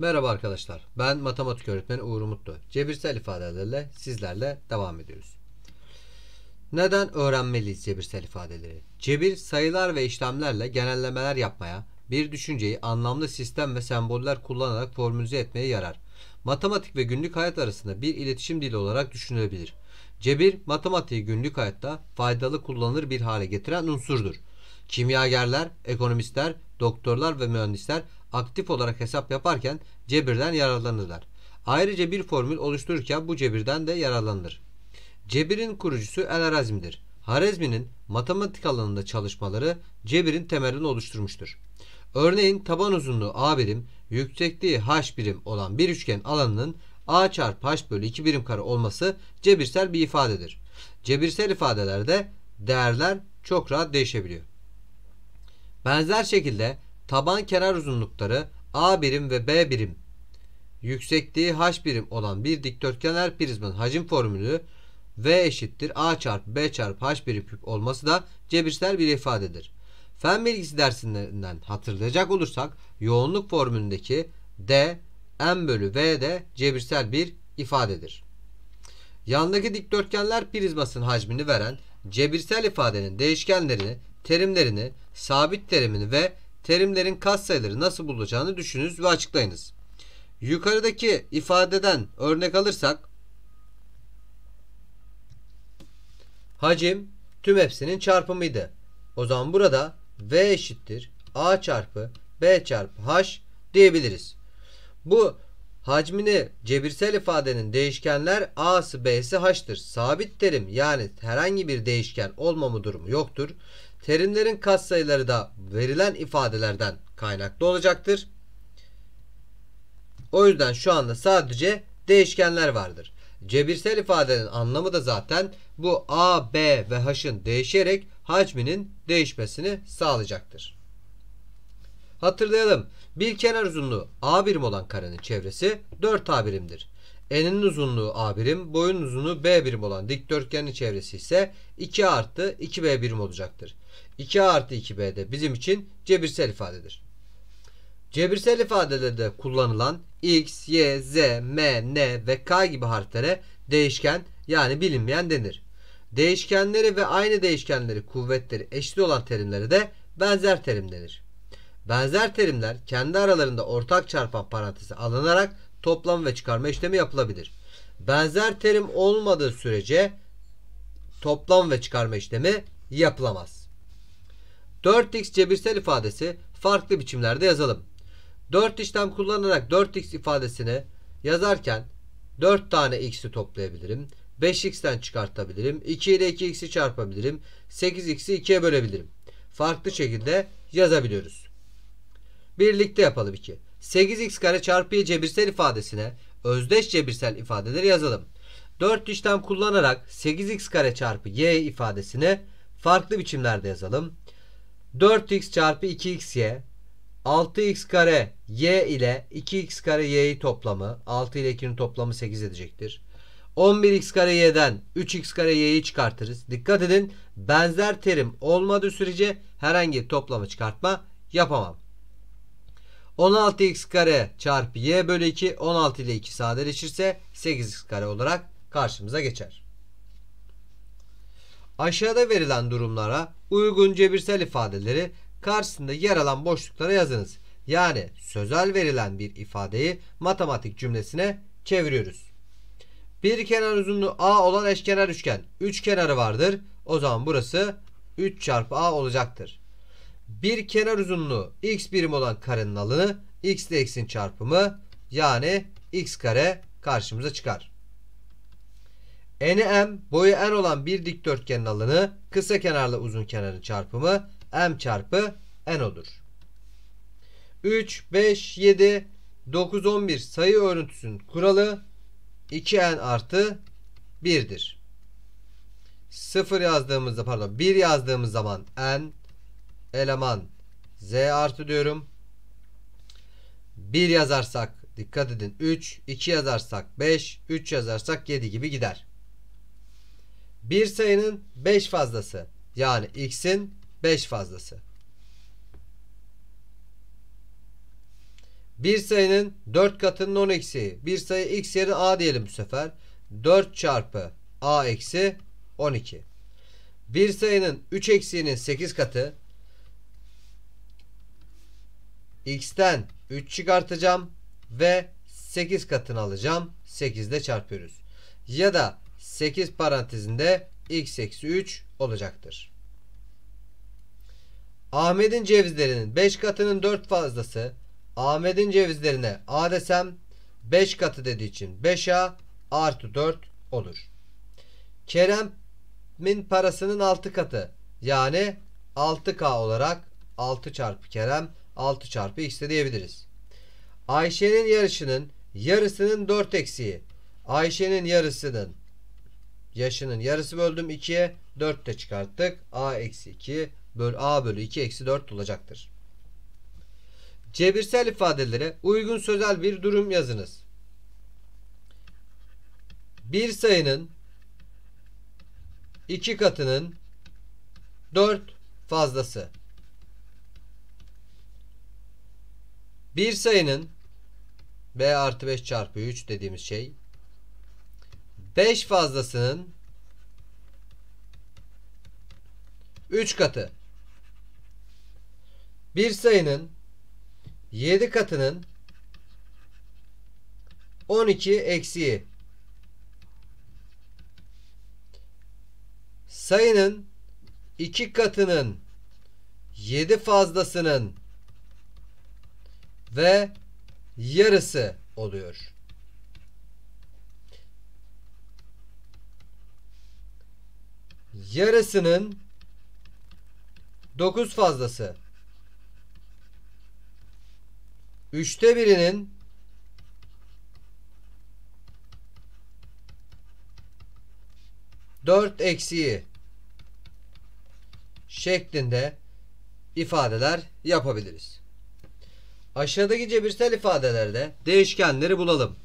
Merhaba arkadaşlar. Ben matematik öğretmeni Uğur Mutlu. Cebirsel ifadelerle sizlerle devam ediyoruz. Neden öğrenmeliyiz cebirsel ifadeleri? Cebir sayılar ve işlemlerle genellemeler yapmaya, bir düşünceyi anlamlı sistem ve semboller kullanarak formülize etmeye yarar. Matematik ve günlük hayat arasında bir iletişim dili olarak düşünülebilir. Cebir, matematiği günlük hayatta faydalı kullanılır bir hale getiren unsurdur. Kimyagerler, ekonomistler, doktorlar ve mühendisler aktif olarak hesap yaparken cebirden yararlanırlar. Ayrıca bir formül oluştururken bu cebirden de yararlanılır. Cebirin kurucusu El-Harazmi'dir. Harazmi'nin matematik alanında çalışmaları cebirin temelini oluşturmuştur. Örneğin taban uzunluğu A birim, yüksekliği H birim olan bir üçgen alanının A çarpı H bölü 2 birim kare olması cebirsel bir ifadedir. Cebirsel ifadelerde değerler çok rahat değişebiliyor. Benzer şekilde taban kenar uzunlukları A birim ve B birim yüksekliği H birim olan bir dikdörtgenler prizmanın hacim formülü V eşittir A çarpı B çarpı H birim küp olması da cebirsel bir ifadedir. Fen bilgisi dersinden hatırlayacak olursak yoğunluk formülündeki D M bölü V de cebirsel bir ifadedir. Yandaki dikdörtgenler prizmasının hacmini veren cebirsel ifadenin değişkenlerini, terimlerini, sabit terimini ve terimlerin katsayıları nasıl bulacağını düşününüz ve açıklayınız. Yukarıdaki ifadeden örnek alırsak hacim tüm hepsinin çarpımıydı. O zaman burada V eşittir A çarpı B çarpı H diyebiliriz. Bu hacmini cebirsel ifadenin değişkenler A'sı B'si H'tır. Sabit terim yani herhangi bir değişken olmama durumu yoktur. Terimlerin katsayıları da verilen ifadelerden kaynaklı olacaktır. O yüzden şu anda sadece değişkenler vardır. Cebirsel ifadenin anlamı da zaten bu A, B ve H'ın değişerek hacminin değişmesini sağlayacaktır. Hatırlayalım. Bir kenar uzunluğu A birim olan karenin çevresi 4A birimdir. Eninin uzunluğu A birim, boyun uzunluğu B birim olan dikdörtgenin çevresi ise 2 artı 2B birim olacaktır. 2 artı 2B de bizim için cebirsel ifadedir. Cebirsel ifadelerde kullanılan x, y, z, m, n ve k gibi harflere değişken yani bilinmeyen denir. Değişkenleri ve aynı değişkenleri kuvvetleri eşit olan terimlere de benzer terim denir. Benzer terimler kendi aralarında ortak çarpan parantezi alınarak toplam ve çıkarma işlemi yapılabilir. Benzer terim olmadığı sürece toplam ve çıkarma işlemi yapılamaz. 4x cebirsel ifadesi farklı biçimlerde yazalım. 4 işlem kullanarak 4x ifadesini yazarken 4 tane x'i toplayabilirim. 5x'ten çıkartabilirim. 2 ile 2x'i çarpabilirim. 8x'i 2'ye bölebilirim. Farklı şekilde yazabiliyoruz. Birlikte yapalım 2. 8x kare çarpı y cebirsel ifadesine özdeş cebirsel ifadeleri yazalım. 4 işlem kullanarak 8x kare çarpı y ifadesini farklı biçimlerde yazalım. 4x çarpı 2xy 6x kare y ile 2x kare y'yi toplamı 6 ile 2'nin toplamı 8 edecektir. 11x kare y'den 3x kare y'yi çıkartırız. Dikkat edin benzer terim olmadığı sürece herhangi toplamı çıkartma yapamam. 16x kare çarpı y bölü 2 16 ile 2 sadeleşirse 8x kare olarak karşımıza geçer. Aşağıda verilen durumlara uygun cebirsel ifadeleri karşısında yer alan boşluklara yazınız. Yani sözel verilen bir ifadeyi matematik cümlesine çeviriyoruz. Bir kenar uzunluğu A olan eşkenar üçgen. Üç kenarı vardır. O zaman burası 3 çarpı A olacaktır. Bir kenar uzunluğu x birim olan karenin alanı x ile x'in çarpımı yani x kare karşımıza çıkar. Eni m boyu n olan bir dikdörtgenin alanı kısa kenarla uzun kenarın çarpımı m çarpı n olur. 3, 5, 7, 9, 11 sayı örüntüsünün kuralı 2n artı 1'dir. 0 yazdığımızda pardon 1 yazdığımız zaman n eleman z artı diyorum. 1 yazarsak dikkat edin 3, 2 yazarsak 5, 3 yazarsak 7 gibi gider. Bir sayının 5 fazlası yani x'in 5 fazlası. Bir sayının 4 katının 10 eksiği. Bir sayı x yerine a diyelim bu sefer. 4 çarpı a eksi 12. Bir sayının 3 eksiğinin 8 katı. x'ten 3 çıkartacağım ve 8 katını alacağım. 8 ile çarpıyoruz. Ya da 8 parantezinde x eksi 3 olacaktır. Ahmet'in cevizlerinin 5 katının 4 fazlası Ahmet'in cevizlerine A desem 5 katı dediği için 5A artı 4 olur. Kerem'in parasının 6 katı yani 6K olarak 6 çarpı Kerem 6 çarpı X de diyebiliriz. Ayşe'nin yarışının yarısının 4 eksiği. Ayşe'nin yarısının yaşının yarısı böldüm 2'ye 4 de çıkarttık. A eksi 2 böl A bölü 2 eksi 4 olacaktır. Cebirsel ifadelere uygun sözel bir durum yazınız. Bir sayının iki katının dört fazlası. Bir sayının b artı 5 çarpı 3 dediğimiz şey 5 fazlasının 3 katı. Bir sayının 7 katının 12 eksiği. Sayının 2 katının 7 fazlasının ve yarısı oluyor. Yarısının 9 fazlası. Üçte birinin dört eksiği şeklinde ifadeler yapabiliriz. Aşağıdaki cebirsel ifadelerde değişkenleri bulalım.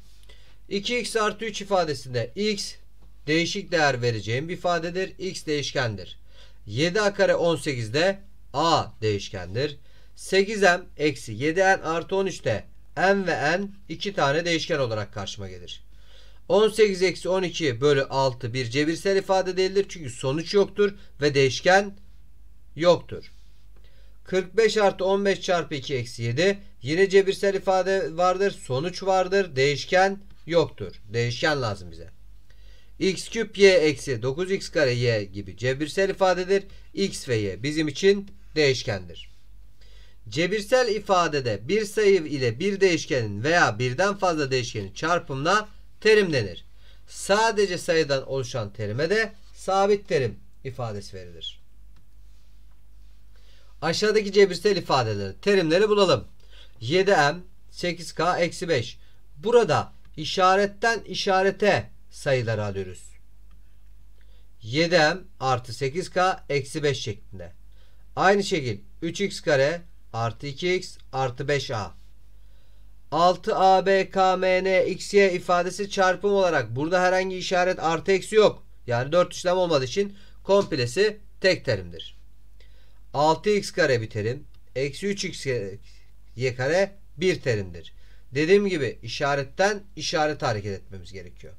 2x artı 3 ifadesinde x değişik değer vereceğim bir ifadedir. x değişkendir. 7a kare 18'de a değişkendir. 8m eksi 7n artı 13'te n ve n iki tane değişken olarak karşıma gelir. 18 eksi 12 bölü 6 bir cebirsel ifade değildir. Çünkü sonuç yoktur ve değişken yoktur. 45 artı 15 çarpı 2 eksi 7 yine cebirsel ifade vardır. Sonuç vardır. Değişken yoktur. Değişken lazım bize. X küp y eksi 9x kare y gibi cebirsel ifadedir. x ve y bizim için değişkendir. Cebirsel ifadede bir sayı ile bir değişkenin veya birden fazla değişkenin çarpımına terim denir. Sadece sayıdan oluşan terime de sabit terim ifadesi verilir. Aşağıdaki cebirsel ifadeleri, terimleri bulalım. 7m 8k eksi 5. Burada işaretten işarete sayıları alıyoruz. 7m artı 8k eksi 5 şeklinde. Aynı şekil 3x kare artı 2x artı 5a. 6a, b, k, m, n, x, y ifadesi çarpım olarak burada herhangi işaret artı eksi yok. Yani 4 işlem olmadığı için komplesi tek terimdir. 6x kare bir terim. Eksi 3x y kare bir terimdir. Dediğim gibi işaretten işaret hareket etmemiz gerekiyor.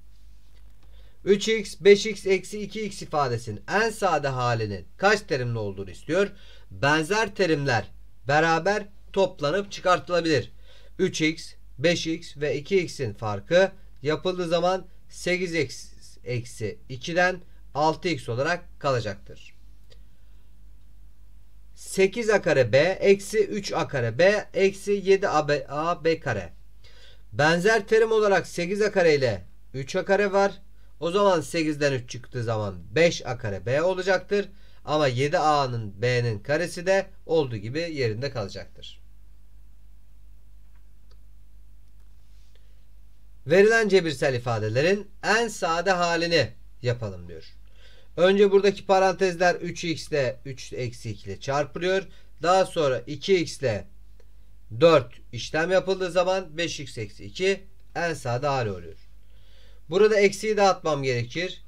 3x, 5x, eksi 2x ifadesinin en sade halinin kaç terimli olduğunu istiyor. Benzer terimler beraber toplanıp çıkartılabilir. 3x, 5x ve 2x'in farkı yapıldığı zaman 8x eksi 2'den 6x olarak kalacaktır. 8a kare b eksi 3a kare b eksi 7a a b kare. Benzer terim olarak 8a kare ile 3a kare var. O zaman 8'den 3 çıktığı zaman 5a kare b olacaktır. Ama 7a'nın b'nin karesi de olduğu gibi yerinde kalacaktır. Verilen cebirsel ifadelerin en sade halini yapalım diyor. Önce buradaki parantezler 3x ile 3 eksi 2 ile çarpılıyor. Daha sonra 2x ile 4 işlem yapıldığı zaman 5x eksi 2 en sade hali oluyor. Burada eksiği dağıtmam gerekir.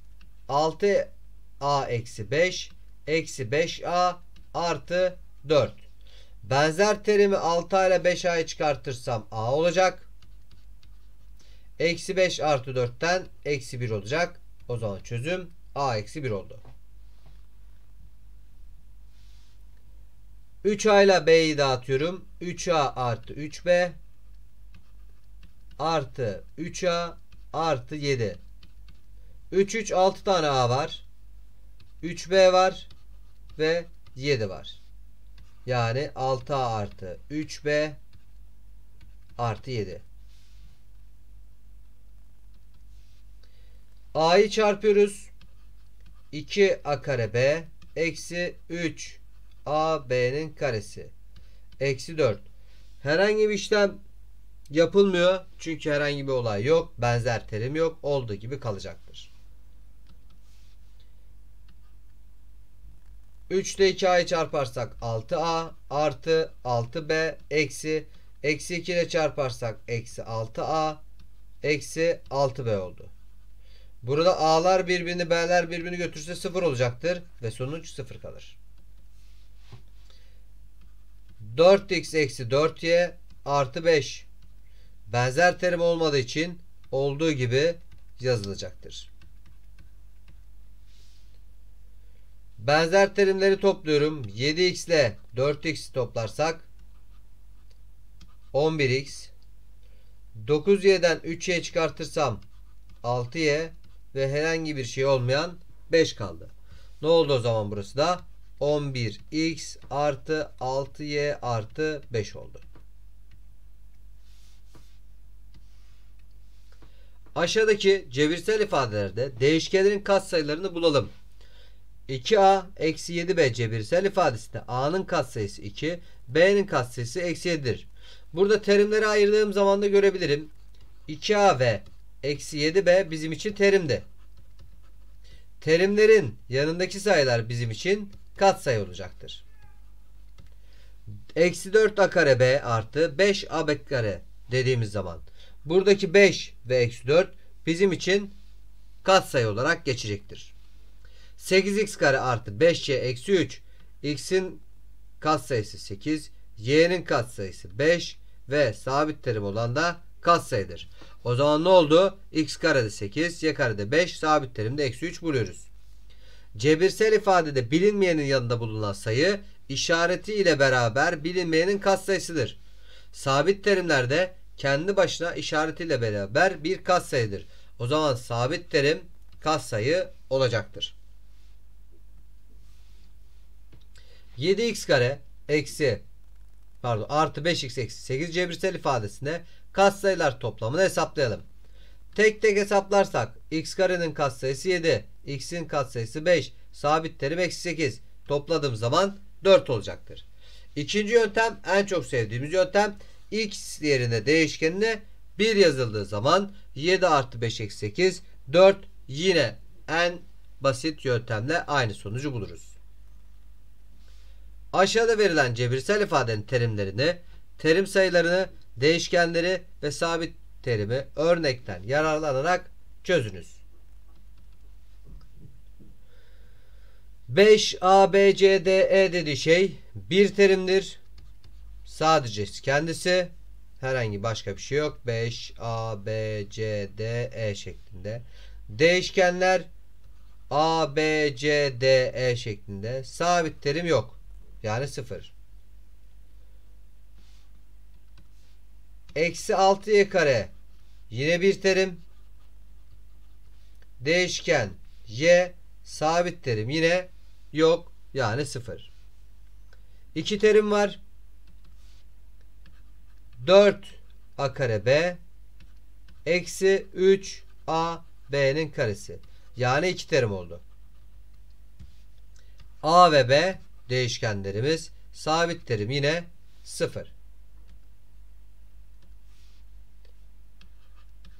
6a eksi 5 eksi 5a artı 4. Benzer terimi 6A ile 5A'yı çıkartırsam A olacak. Eksi 5 artı 4'ten eksi 1 olacak. O zaman çözüm A eksi 1 oldu. 3A ile B'yi dağıtıyorum. 3A artı 3B artı 3A artı 7. 3 3 6 tane A var. 3B var ve 7 var. Yani 6A artı 3B artı 7. A'yı çarpıyoruz. 2A kare B eksi 3 AB'nin karesi. Eksi 4. Herhangi bir işlem yapılmıyor. Çünkü herhangi bir olay yok. Benzer terim yok. Olduğu gibi kalacaktır. 3 ile 2a'yı çarparsak 6a artı 6b eksi eksi 2 ile çarparsak eksi 6a eksi 6b oldu. Burada a'lar birbirini b'ler birbirini götürse 0 olacaktır ve sonuç 0 kalır. 4x eksi 4y artı 5 benzer terim olmadığı için olduğu gibi yazılacaktır. Benzer terimleri topluyorum. 7x ile 4x toplarsak 11x 9y'den 3y çıkartırsam 6y ve herhangi bir şey olmayan 5 kaldı. Ne oldu o zaman burası da? 11x artı 6y artı 5 oldu. Aşağıdaki cebirsel ifadelerde değişkenlerin katsayılarını bulalım. 2a eksi 7b cebirsel ifadesinde a'nın katsayısı 2, b'nin katsayısı eksi 7'dir. Burada terimleri ayırdığım zaman da görebilirim. 2a ve eksi 7b bizim için terimdi. Terimlerin yanındaki sayılar bizim için katsayı olacaktır. Eksi 4a kare b artı 5 b kare dediğimiz zaman buradaki 5 ve eksi 4 bizim için katsayı olarak geçecektir. 8x kare artı 5y eksi 3 x'in katsayısı 8 y'nin katsayısı 5 ve sabit terim olan da katsayıdır. O zaman ne oldu? x karede 8 y karede 5 sabit terimde eksi 3 buluyoruz. Cebirsel ifadede bilinmeyenin yanında bulunan sayı işareti ile beraber bilinmeyenin katsayısıdır. Sabit terimlerde kendi başına işaretiyle beraber bir katsayıdır. O zaman sabit terim katsayı olacaktır. 7x kare eksi pardon artı 5x eksi 8 cebirsel ifadesine katsayılar toplamını hesaplayalım. Tek tek hesaplarsak x karenin katsayısı 7, x'in katsayısı 5, sabit terim eksi 8 topladığım zaman 4 olacaktır. İkinci yöntem en çok sevdiğimiz yöntem x yerine değişkenine 1 yazıldığı zaman 7 artı 5 eksi 8 4 yine en basit yöntemle aynı sonucu buluruz. Aşağıda verilen cebirsel ifadenin terimlerini, terim sayılarını, değişkenleri ve sabit terimi örnekten yararlanarak çözünüz. 5 A, B, C, D, E dediği şey bir terimdir. Sadece kendisi. Herhangi başka bir şey yok. 5 A, B, C, D, E şeklinde. Değişkenler A, B, C, D, E şeklinde. Sabit terim yok. Yani 0. Eksi 6y kare yine bir terim. Değişken y sabit terim yine yok. Yani 0. İki terim var. 4 a kare b eksi 3 a b'nin karesi. Yani iki terim oldu. a ve b değişkenlerimiz sabit terim yine 0.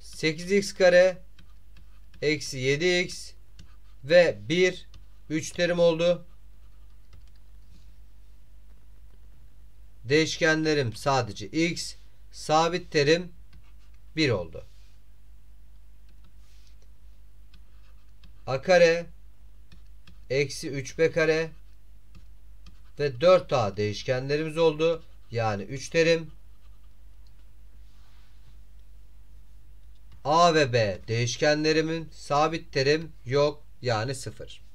8x kare eksi 7x ve 1 3 terim oldu. Değişkenlerim sadece x sabit terim 1 oldu. a kare eksi 3b kare ve 4A değişkenlerimiz oldu. Yani 3 terim. A ve B değişkenlerimin sabit terim yok. Yani 0.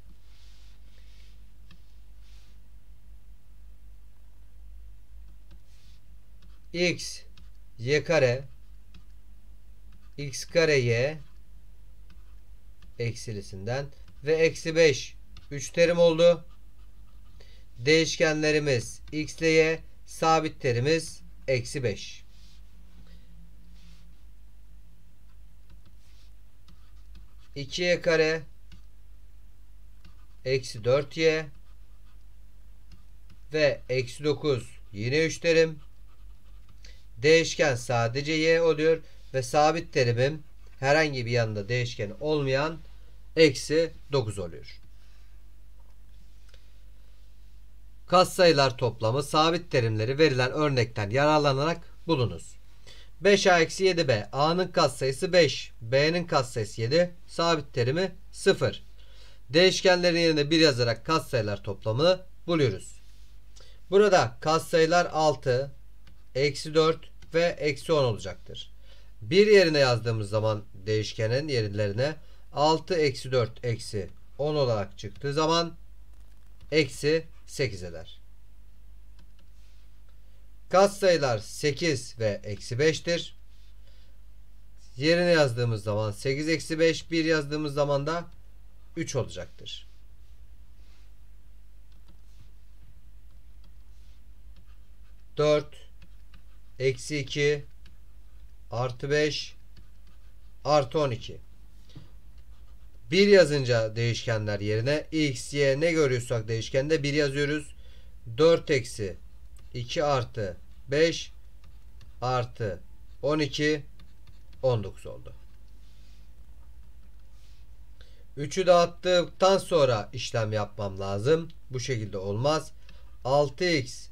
x y kare x kare y eksilisinden ve eksi 5 3 terim oldu. Değişkenlerimiz x ile y sabit terimiz eksi 5. İki y kare eksi 4y ve eksi 9 yine 3 terim. Değişken sadece y oluyor ve sabit terimim herhangi bir yanında değişken olmayan eksi 9 oluyor. Katsayılar toplamı sabit terimleri verilen örnekten yararlanarak bulunuz. 5a eksi 7b a'nın katsayısı 5 b'nin katsayısı 7 sabit terimi 0 değişkenlerin yerine 1 yazarak katsayılar toplamını buluyoruz. Burada katsayılar 6 eksi 4 ve eksi 10 olacaktır. Bir yerine yazdığımız zaman değişkenin yerlerine 6 eksi 4 eksi 10 olarak çıktığı zaman eksi 8 eder. Katsayılar 8 ve eksi 5'tir. Yerine yazdığımız zaman 8 eksi 5 1 yazdığımız zaman da 3 olacaktır. Dört eksi 2 artı 5 artı 12 1 yazınca değişkenler yerine x, y ne görüyorsak değişkende 1 yazıyoruz. 4 eksi 2 artı 5 artı 12 19 oldu. 3'ü dağıttıktan sonra işlem yapmam lazım. Bu şekilde olmaz. 6x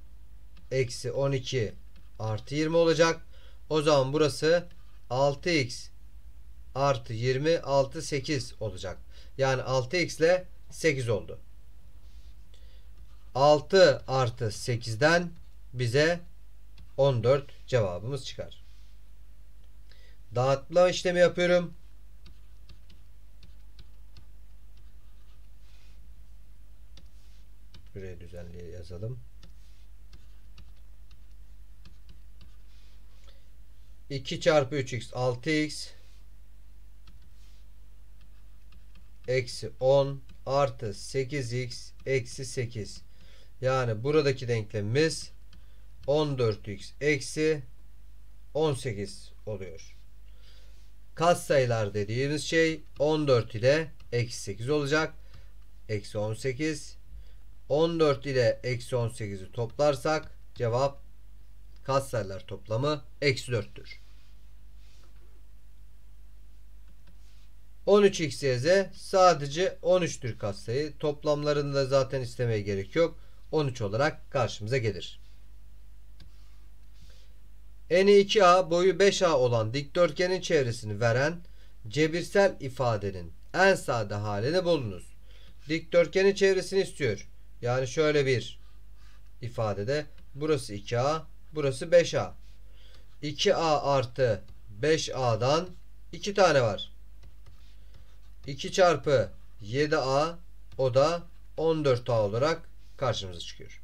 eksi 12 artı 20 olacak. O zaman burası 6x artı 20 6 8 olacak. Yani 6x ile 8 oldu. 6 artı 8'den bize 14 cevabımız çıkar. Dağıtma işlemi yapıyorum. Buraya düzenli yazalım. 2 çarpı 3x 6x eksi 10 artı 8x eksi 8 yani buradaki denklemimiz 14x eksi 18 oluyor. Katsayılar dediğimiz şey 14 ile eksi 8 olacak. Eksi 18 14 ile eksi 18'i toplarsak cevap katsayılar toplamı eksi 4'tür. 13xyz sadece 13'tür katsayı. Toplamlarını da zaten istemeye gerek yok. 13 olarak karşımıza gelir. Eni 2a boyu 5a olan dikdörtgenin çevresini veren cebirsel ifadenin en sade halini bulunuz. Dikdörtgenin çevresini istiyor. Yani şöyle bir ifadede burası 2a burası 5a. 2a artı 5a'dan 2 tane var. 2 çarpı 7a o da 14a olarak karşımıza çıkıyor.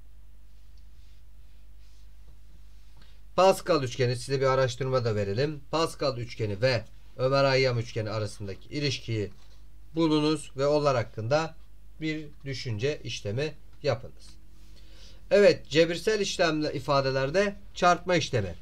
Pascal üçgeni size bir araştırma da verelim. Pascal üçgeni ve Ömer Hayyam üçgeni arasındaki ilişkiyi bulunuz ve onlar hakkında bir düşünce işlemi yapınız. Evet, cebirsel işlemle ifadelerde çarpma işlemi.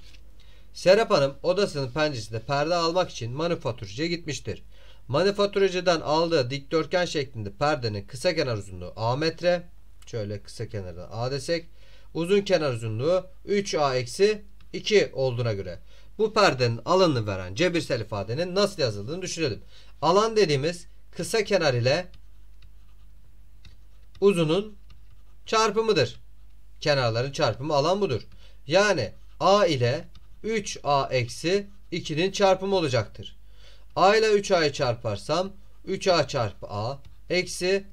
Serap Hanım odasının penceresinde perde almak için manifaturcuya gitmiştir. Manifaturacıdan aldığı dikdörtgen şeklinde perdenin kısa kenar uzunluğu A metre. Şöyle kısa kenardan A desek. Uzun kenar uzunluğu 3A eksi 2 olduğuna göre bu perdenin alanını veren cebirsel ifadenin nasıl yazıldığını düşünelim. Alan dediğimiz kısa kenar ile uzunun çarpımıdır. Kenarların çarpımı alan budur. Yani A ile 3A eksi 2'nin çarpımı olacaktır. A ile 3A'yı çarparsam 3A çarpı A eksi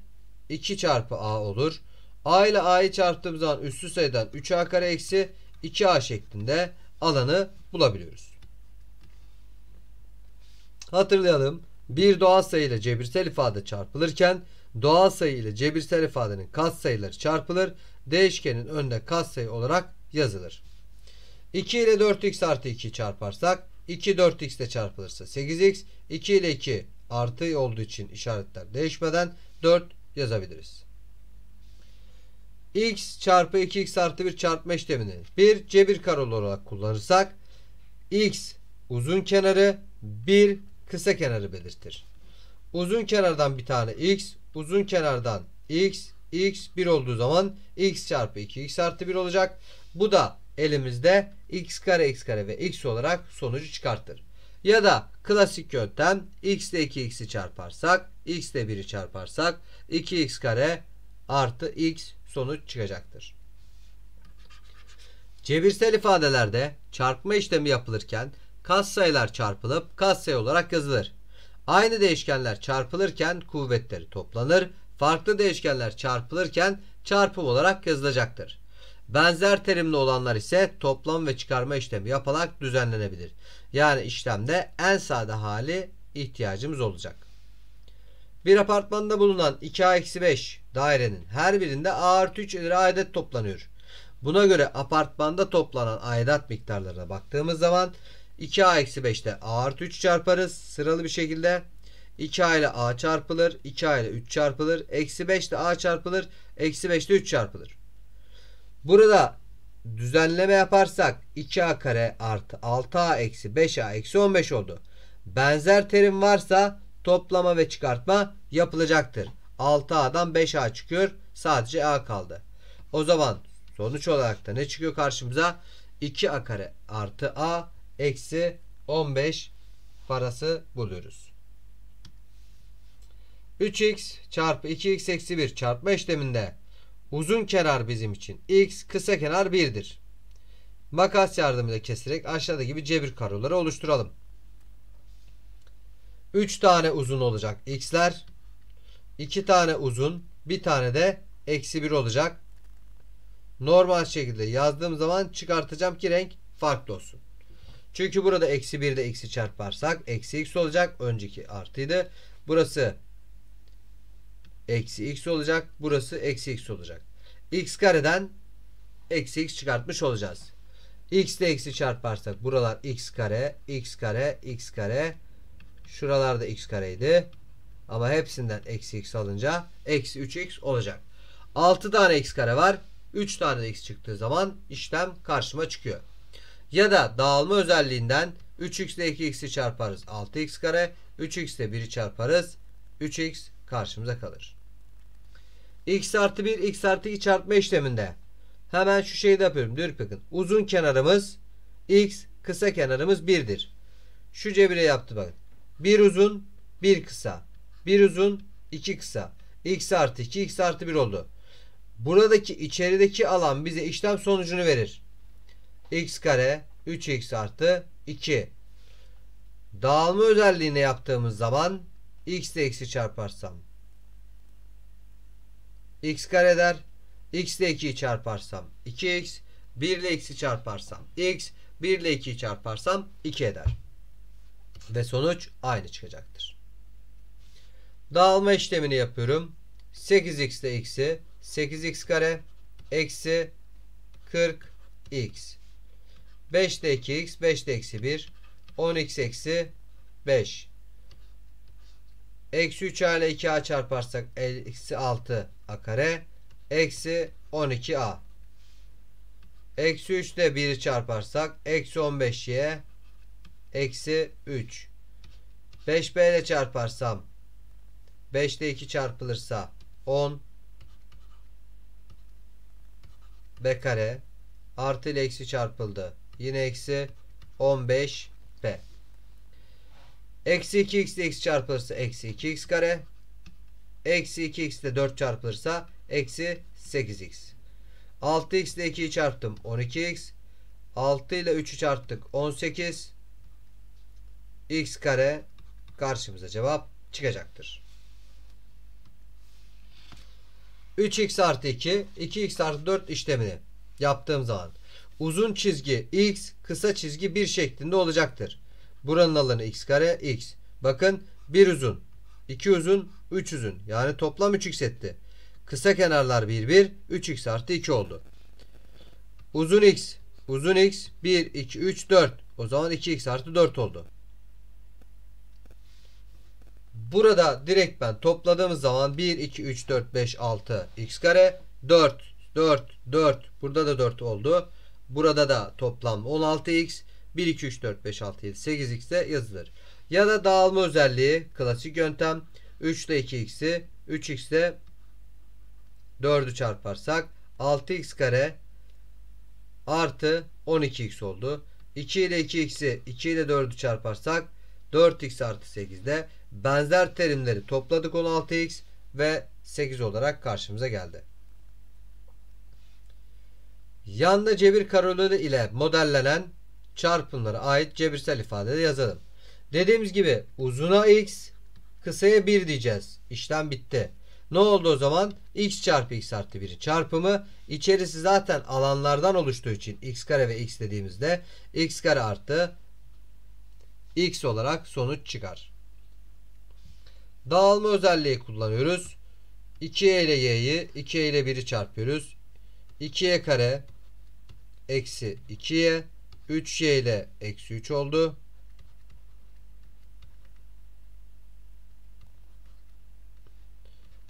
2 çarpı A olur. A ile A'yı çarptığımız zaman üstü sayıdan 3A kare eksi 2A şeklinde alanı bulabiliyoruz. Hatırlayalım. Bir doğal sayı ile cebirsel ifade çarpılırken doğal sayı ile cebirsel ifadenin katsayıları çarpılır. Değişkenin önünde katsayı olarak yazılır. 2 ile 4x artı 2 çarparsak 2 4x ile çarpılırsa 8x 2 ile 2 artı olduğu için işaretler değişmeden 4 yazabiliriz. x çarpı 2x artı 1 çarpma işlemini bir cebir karolu olarak kullanırsak x uzun kenarı 1 kısa kenarı belirtir. Uzun kenardan bir tane x, uzun kenardan x, x 1 olduğu zaman x çarpı 2x artı 1 olacak. Bu da elimizde x kare x kare ve x olarak sonucu çıkartır. Ya da klasik yöntem x ile 2x'i çarparsak x ile 1'i çarparsak 2x kare artı x sonuç çıkacaktır. Cebirsel ifadelerde çarpma işlemi yapılırken katsayılar çarpılıp katsayı olarak yazılır. Aynı değişkenler çarpılırken kuvvetleri toplanır. Farklı değişkenler çarpılırken çarpım olarak yazılacaktır. Benzer terimli olanlar ise toplam ve çıkarma işlemi yapılarak düzenlenebilir. Yani işlemde en sade hali ihtiyacımız olacak. Bir apartmanda bulunan 2A-5 dairenin her birinde A artı 3 lira aidat toplanıyor. Buna göre apartmanda toplanan aidat miktarlarına baktığımız zaman 2A-5'te A artı 3 çarparız sıralı bir şekilde. 2A ile A çarpılır. 2A ile 3 çarpılır. Eksi 5 ile A çarpılır. Eksi 5 ile 3 çarpılır. Burada düzenleme yaparsak 2A kare artı 6A eksi 5A eksi 15 oldu. Benzer terim varsa toplama ve çıkartma yapılacaktır. 6A'dan 5A çıkıyor. Sadece A kaldı. O zaman sonuç olarak da ne çıkıyor karşımıza? 2A kare artı A eksi 15 parası buluyoruz. 3x çarpı 2x eksi 1 çarpma işleminde uzun kenar bizim için x kısa kenar 1'dir. Makas yardımıyla keserek aşağıdaki gibi cebir karoları oluşturalım. 3 tane uzun olacak x'ler. 2 tane uzun. Bir tane de eksi 1 olacak. Normal şekilde yazdığım zaman çıkartacağım ki renk farklı olsun. Çünkü burada eksi 1 de x'i çarparsak eksi x olacak. Önceki artıydı. Burası eksi x olacak. Burası eksi x olacak. x kareden eksi x çıkartmış olacağız. x ile eksi çarparsak buralar x kare, x kare, x kare. Şuralarda x kareydi. Ama hepsinden eksi x alınca eksi 3x olacak. 6 tane x kare var. 3 tane de x çıktığı zaman işlem karşıma çıkıyor. Ya da dağılma özelliğinden 3x ile 2x'i çarparız. 6x kare. 3x ile 1'i çarparız. 3x karşımıza kalır. x artı 1 x artı 2 çarpma işleminde hemen şu şeyi de yapıyorum. Dur bakın. Uzun kenarımız x kısa kenarımız 1'dir. Şu cebire yaptı bakın. Bir uzun bir kısa. Bir uzun iki kısa. x artı 2 x artı 1 oldu. Buradaki içerideki alan bize işlem sonucunu verir x kare 3x artı 2. Dağılma özelliğine yaptığımız zaman x ile x'i çarparsam x kare der. x ile 2'yi çarparsam 2x 1 ile x'i çarparsam x 1 ile 2'yi çarparsam 2 eder. Ve sonuç aynı çıkacaktır. Dağılma işlemini yapıyorum. 8x ile x'i 8x kare eksi 40x 5 de 2x 5 de eksi 1 10x eksi 5 eksi 3a ile 2a çarparsak eksi 6 a kare eksi 12a eksi 3 ile 1'i çarparsak eksi 15y eksi 3 5b ile çarparsam 5 ile 2 çarpılırsa 10 b kare artı ile eksi çarpıldı. Yine eksi 15 p. Eksi 2x ile x çarpılırsa eksi 2x kare. Eksi 2x ile 4 çarpılırsa eksi 8x. 6x ile 2'yi çarptım 12x. 6 ile 3'ü çarptık 18. x kare karşımıza cevap çıkacaktır. 3x artı 2 2x artı 4 işlemini yaptığım zaman uzun çizgi x kısa çizgi 1 şeklinde olacaktır. Buranın alanı x kare x. Bakın 1 uzun 2 uzun 3 uzun yani toplam 3x etti. Kısa kenarlar 1 1 3x artı 2 oldu. Uzun x uzun x 1 2 3 4 o zaman 2x artı 4 oldu. Burada direkt ben topladığımız zaman 1, 2, 3, 4, 5, 6 x kare 4, 4, 4 burada da 4 oldu. Burada da toplam 16x 1, 2, 3, 4, 5, 6, 7, 8x de yazılır. Ya da dağılma özelliği klasik yöntem 3 ile 2x'i 3x ile 4'ü çarparsak 6x kare artı 12x oldu. 2 ile 2x'i 2 ile 4'ü çarparsak 4x artı 8'de benzer terimleri topladık 16x ve 8 olarak karşımıza geldi. Yanda cebir karolları ile modellenen çarpımlara ait cebirsel ifade yazalım. Dediğimiz gibi uzuna x kısaya 1 diyeceğiz. İşlem bitti. Ne oldu o zaman? x çarpı x artı 1'in çarpımı içerisi zaten alanlardan oluştuğu için x kare ve x dediğimizde x kare artı x olarak sonuç çıkar. Dağılma özelliği kullanıyoruz. 2e ile y'yi 2e ile 1'i çarpıyoruz. 2y kare eksi 2y 3y ile eksi 3 oldu.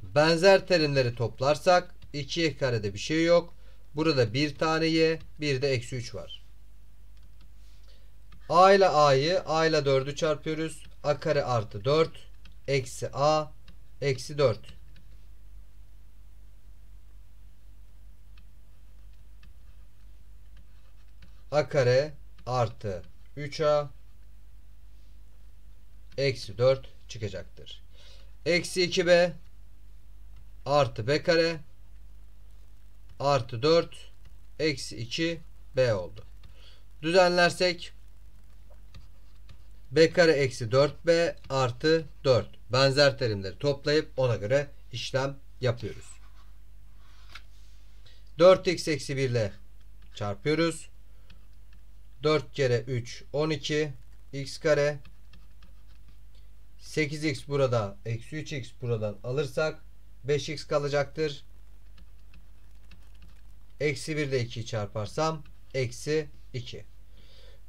Benzer terimleri toplarsak 2y karede bir şey yok. Burada bir tane y bir de eksi 3 var. a ile a'yı a ile 4'ü çarpıyoruz. a kare artı 4 eksi a eksi 4. a kare artı 3a eksi 4 çıkacaktır. Eksi 2b artı b kare artı 4 eksi 2 b oldu. Düzenlersek b kare eksi 4b artı 4 benzer terimleri toplayıp ona göre işlem yapıyoruz. 4x eksi 1 ile çarpıyoruz. 4 kere 3 12 x kare 8x burada eksi 3x buradan alırsak 5x kalacaktır. Eksi 1 ile 2'yi çarparsam eksi 2.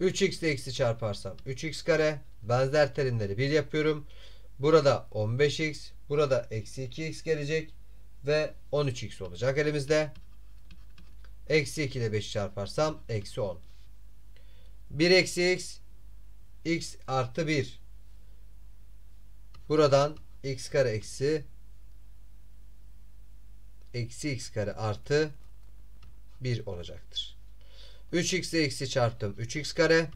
3x ile eksi çarparsam 3x kare. Benzer terimleri 1 yapıyorum. Burada 15x. Burada eksi 2x gelecek. Ve 13x olacak elimizde. Eksi 2 ile 5 çarparsam eksi 10. 1 eksi x x artı 1. Buradan x kare eksi eksi x kare artı 1 olacaktır. 3x ile x'i çarptım. 3x kare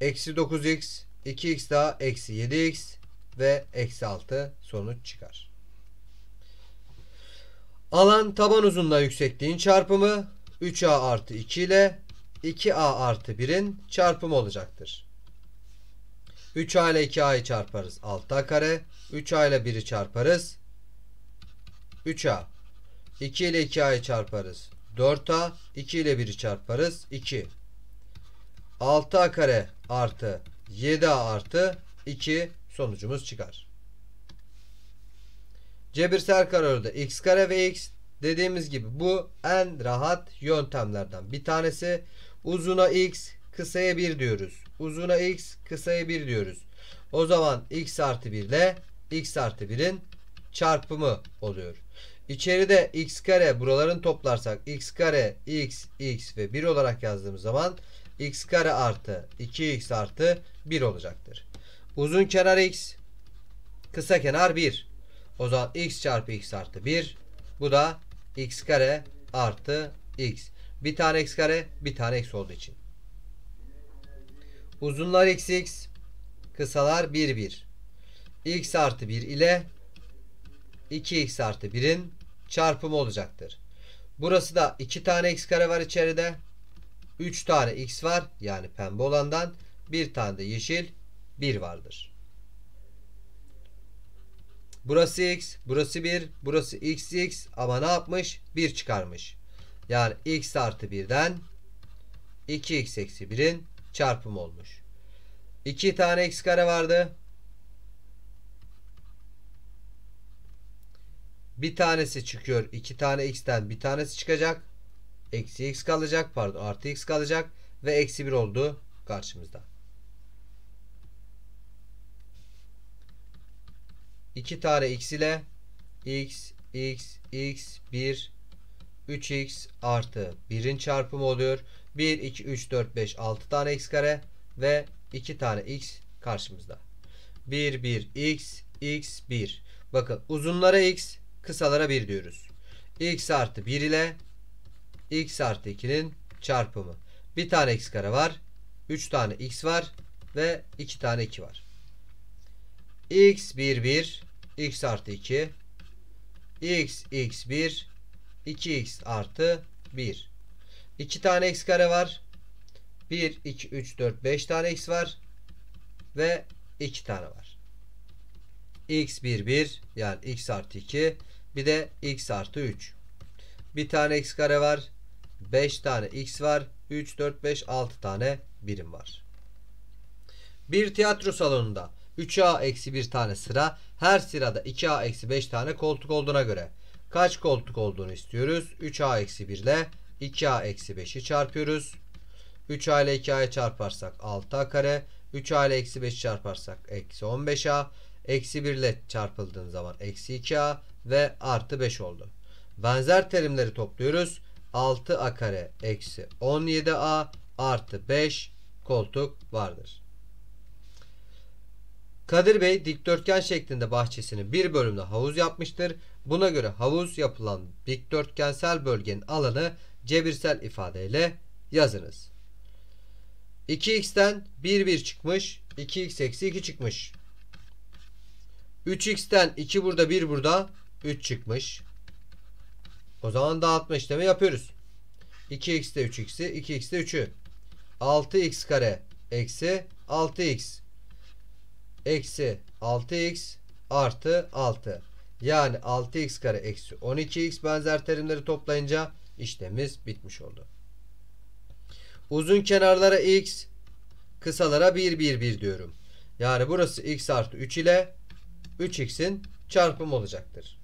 eksi 9x 2x daha eksi 7x ve eksi 6 sonuç çıkar. Alan taban uzunluğu yüksekliğin çarpımı 3a artı 2 ile 2a artı 1'in çarpımı olacaktır. 3a ile 2a'yı çarparız 6a kare 3a ile 1'i çarparız 3a 2 ile 2a'yı çarparız 4a 2 ile 1'i çarparız 2 6a kare artı 7a artı 2 sonucumuz çıkar. Cebirsel kararında x kare ve x dediğimiz gibi bu en rahat yöntemlerden bir tanesi. Uzuna x kısaya 1 diyoruz. Uzuna x kısaya 1 diyoruz. O zaman x artı 1 ile x artı 1'in çarpımı oluyor. İçeride x kare buraların toplarsak x kare x x ve 1 olarak yazdığımız zaman x kare artı 2x artı 1 olacaktır. Uzun kenar x kısa kenar 1. O zaman x çarpı x artı 1 bu da x kare artı x. Bir tane x kare bir tane x olduğu için. Uzunlar x x kısalar 1 1. x artı 1 ile 2x artı 1'in çarpımı olacaktır. Burası da 2 tane x kare var içeride. 3 tane x var. Yani pembe olandan. Bir tane de yeşil 1 vardır. Burası x, burası 1, burası x x ama ne yapmış? 1 çıkarmış. Yani x artı 1'den 2x eksi 1'in çarpımı olmuş. 2 tane x kare vardı. Bir tanesi çıkıyor. 2 tane x'ten bir tanesi çıkacak. Eksi x kalacak. Pardon artı x kalacak. Ve eksi 1 oldu karşımızda. 2 tane x ile x, x, x, 1, 3x artı 1'in çarpımı oluyor. 1, 2, 3, 4, 5, 6 tane x kare ve 2 tane x karşımızda. 1, 1, x, x, 1. Bakın uzunlara x, kısalara 1 diyoruz. x artı 1 ile x artı 2'nin çarpımı. Bir tane x kare var. 3 tane x var. Ve 2 tane 2 var. x 1 1 x artı 2 x x 1 2x artı 1 2 tane x kare var. 1 2 3 4 5 tane x var. Ve 2 tane var. X 1 1 yani x artı 2 bir de x artı 3 bir tane x kare var. 5 tane x var. 3 4 5 6 tane birim var. Bir tiyatro salonunda 3A eksi 1 tane sıra. Her sırada 2A eksi 5 tane koltuk olduğuna göre kaç koltuk olduğunu istiyoruz. 3A eksi 1 ile 2A eksi 5'i çarpıyoruz. 3A ile 2A'yı çarparsak 6A kare. 3A ile eksi 5 çarparsak eksi 15A. Eksi 1 ile çarpıldığın zaman eksi 2A ve artı 5 oldu. Benzer terimleri topluyoruz. 6A kare eksi 17A artı 5 koltuk vardır. Kadir Bey dikdörtgen şeklinde bahçesini bir bölümde havuz yapmıştır. Buna göre havuz yapılan dikdörtgensel bölgenin alanı cebirsel ifadeyle yazınız. 2x'ten 1 1 çıkmış. 2x eksi 2 çıkmış. 3x'ten 2 burada 1 burada 3 çıkmış. O zaman dağıtma işlemi yapıyoruz. 2x'te 3x'i 2x'te 3'ü. 6x kare eksi 6x eksi 6x artı 6. Yani 6x kare eksi 12x benzer terimleri toplayınca işlemimiz bitmiş oldu. Uzun kenarlara x kısalara 1 1 1 diyorum. Yani burası x artı 3 ile 3x'in çarpımı olacaktır.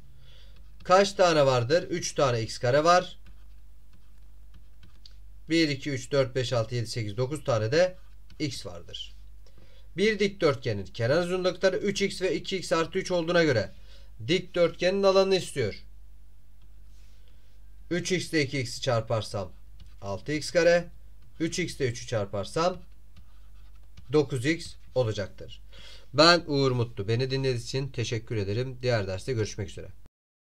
Kaç tane vardır? 3 tane x kare var. 1, 2, 3, 4, 5, 6, 7, 8, 9 tane de x vardır. Bir dikdörtgenin kenar uzunlukları 3x ve 2x artı 3 olduğuna göre dikdörtgenin alanını istiyor. 3x ile 2x'i çarparsam 6x kare 3x ile 3'ü çarparsam 9x olacaktır. Ben Uğur Mutlu. Beni dinlediğiniz için teşekkür ederim. Diğer derste görüşmek üzere.